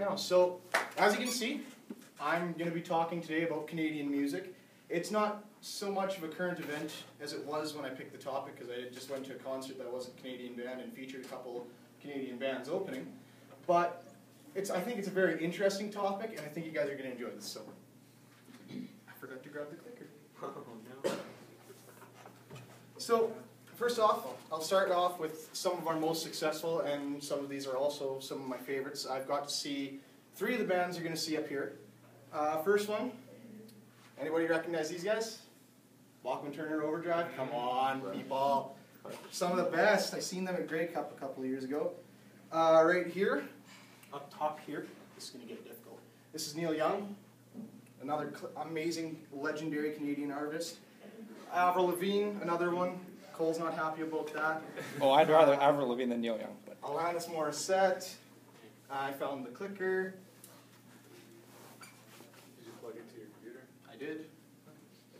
now. So, as you can see, I'm going to be talking today about Canadian music. It's not so much of a current event as it was when I picked the topic because I just went to a concert that was a Canadian band and featured a couple Canadian bands opening. But it's, I think it's a very interesting topic and I think you guys are going to enjoy this. So, I forgot to grab the clicker. Oh no. So, first off, I'll start off with some of our most successful, and some of these are also some of my favorites. I've got to see three of the bands you're going to see up here. Uh, first one, anybody recognize these guys? Bachman Turner Overdrive? Come on, people. Some of the best. I seen them at Grey Cup a couple of years ago. Uh, right here, up top here, this is going to get difficult. This is Neil Young, another amazing, legendary Canadian artist. Avril Lavigne, another one. Cole's not happy about that. Oh, I'd rather Avril Lavigne than Neil Young, but Alanis Morissette. I found the clicker. Did you plug it to your computer? I did.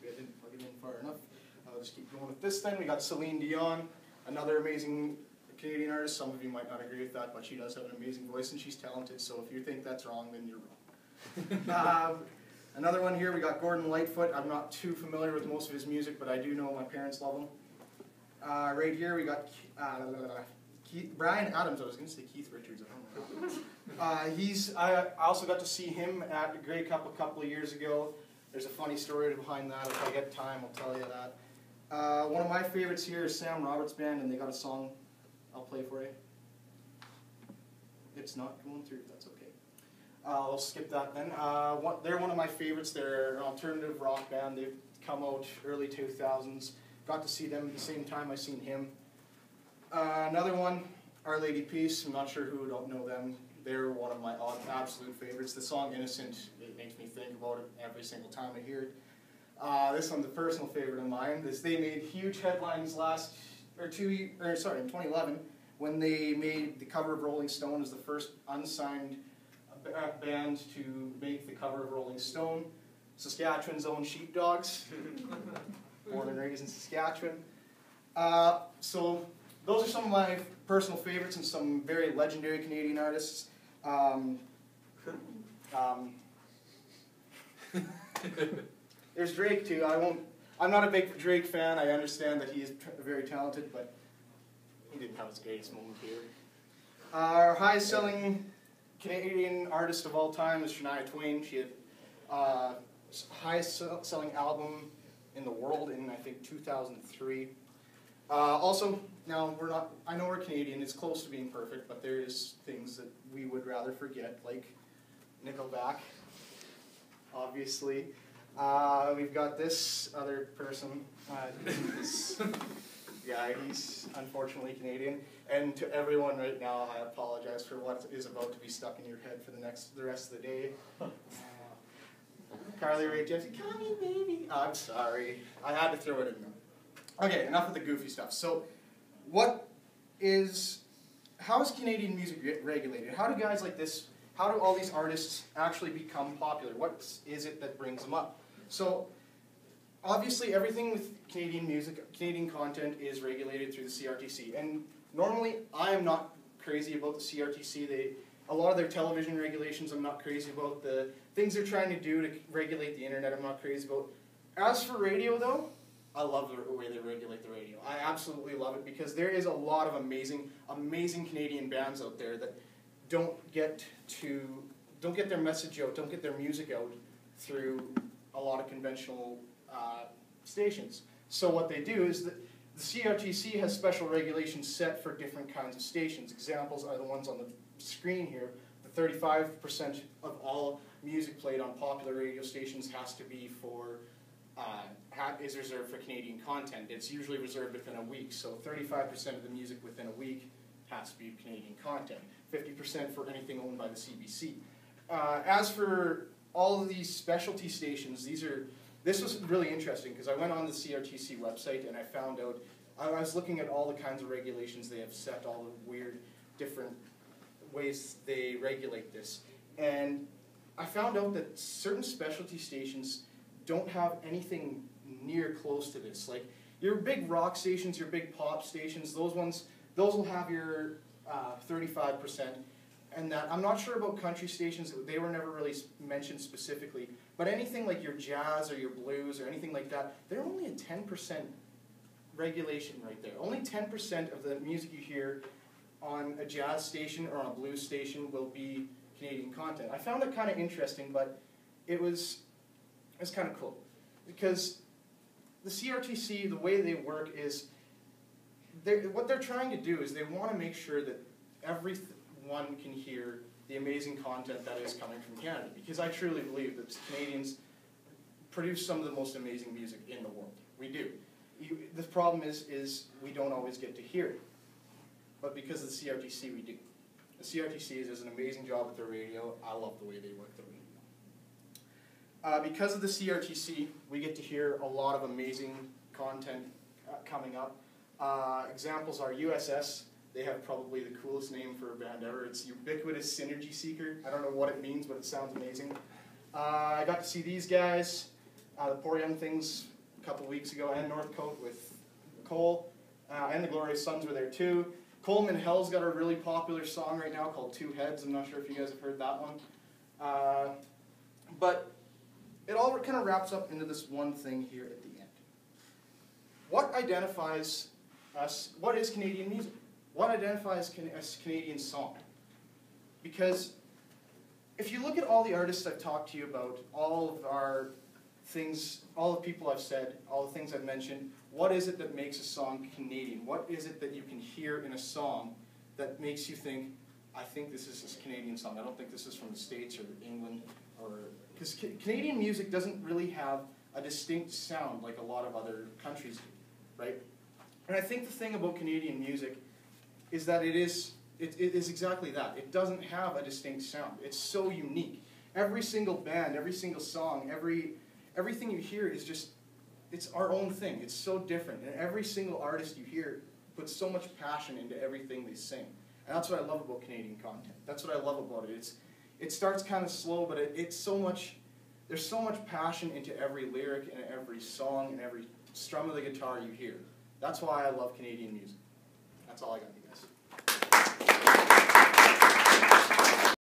Maybe I didn't plug it in far enough. I'll just keep going with this then. We got Celine Dion, another amazing Canadian artist. Some of you might not agree with that, but she does have an amazing voice and she's talented. So if you think that's wrong, then you're wrong. um, another one here, we got Gordon Lightfoot. I'm not too familiar with most of his music, but I do know my parents love him. Uh, right here, we got uh, Keith, Bryan Adams. I was going to say Keith Richards. Uh, he's. I I also got to see him at the Grey Cup a couple of years ago. There's a funny story behind that. If I get time, I'll tell you that. Uh, one of my favorites here is Sam Roberts Band, and they got a song I'll play for you. It's not going through. That's okay. Uh, I'll skip that then. Uh, one, they're one of my favorites. They're an alternative rock band. They've come out early 2000s. Got to see them at the same time I seen him. Uh, another one, Our Lady Peace. I'm not sure who don't know them. They're one of my absolute favorites. The song Innocent, it makes me think about it every single time I hear it. Uh, this one's a personal favorite of mine. This they made huge headlines last or two or sorry in 2011 when they made the cover of Rolling Stone as the first unsigned uh, uh, band to make the cover of Rolling Stone. Saskatchewan's own Sheepdogs, and raised in Saskatchewan. Uh, so those are some of my personal favorites and some very legendary Canadian artists. Um, um, there's Drake too. I won't. I'm not a big Drake fan. I understand that he is very talented, but he didn't have his greatest moment here. Our highest selling Canadian artist of all time is Shania Twain. She had uh, highest-selling album in the world in I think 2003. Uh, also, now we're not. I know we're Canadian. It's close to being perfect, but there is things that we would rather forget, like Nickelback, obviously. Uh, we've got this other person. Uh, this guy. He's unfortunately Canadian. And to everyone right now, I apologize for what is about to be stuck in your head for the next, the rest of the day. Carly Rae Jepsen, call me maybe. I'm sorry. I had to throw it in there. Okay, enough of the goofy stuff. So, what is, how is Canadian music re- regulated? How do guys like this, how do all these artists actually become popular? What is it that brings them up? So, obviously, everything with Canadian music, Canadian content is regulated through the CRTC. And normally, I am not crazy about the CRTC. They, a lot of their television regulations, I'm not crazy about. The things they're trying to do to regulate the internet, I'm not crazy about. As for radio, though, I love the way they regulate the radio. I absolutely love it because there is a lot of amazing, amazing Canadian bands out there that don't get to, don't get their message out, don't get their music out through a lot of conventional uh, stations. So what they do is that the CRTC has special regulations set for different kinds of stations. Examples are the ones on the screen here. The 35% of all music played on popular radio stations has to be for uh, is reserved for Canadian content. It's usually reserved within a week. So 35% of the music within a week has to be Canadian content. 50% for anything owned by the CBC. Uh, as for all of these specialty stations, these are this was really interesting because I went on the CRTC website and I found out I was looking at all the kinds of regulations they have set, all the weird different ways they regulate this, and I found out that certain specialty stations don't have anything near close to this. Like your big rock stations, your big pop stations, those ones, those will have your uh, thirty-five percent, and that I'm not sure about country stations. They were never really mentioned specifically, but anything like your jazz or your blues or anything like that, they're only a ten percent regulation right there. Only ten percent of the music you hear on a jazz station or on a blues station will be Canadian content. I found that kind of interesting, but it was it was kind of cool because the CRTC, the way they work is, they're, what they're trying to do is they want to make sure that everyone can hear the amazing content that is coming from Canada. Because I truly believe that Canadians produce some of the most amazing music in the world. We do. You, the problem is, is we don't always get to hear it. But because of the CRTC, we do. The CRTC does an amazing job with their radio. I love the way they work their radio. Uh, because of the CRTC, we get to hear a lot of amazing content uh, coming up. Uh, examples are USS. They have probably the coolest name for a band ever. It's Ubiquitous Synergy Seeker. I don't know what it means, but it sounds amazing. Uh, I got to see these guys, uh, the Poor Young Things, a couple weeks ago, and Northcote with Cole, uh, and the Glorious Sons were there too. Coleman Hell's got a really popular song right now called Two Heads. I'm not sure if you guys have heard that one. Uh, but it all kind of wraps up into this one thing here at the end. What identifies us? What is Canadian music? What identifies can, as Canadian song? Because if you look at all the artists I've talked to you about, all of our things, all the people I've said, all the things I've mentioned, what is it that makes a song Canadian? What is it that you can hear in a song that makes you think, I think this is a Canadian song. I don't think this is from the States or England or because Canadian music doesn't really have a distinct sound like a lot of other countries do, right? And I think the thing about Canadian music is that it is it, it is exactly that. It doesn't have a distinct sound. It's so unique. Every single band, every single song, every everything you hear is just it's our own thing. It's so different. And every single artist you hear puts so much passion into everything they sing. And that's what I love about Canadian content. That's what I love about it. It's it starts kind of slow, but it, it's so much, there's so much passion into every lyric and every song and every strum of the guitar you hear. That's why I love Canadian music. That's all I got.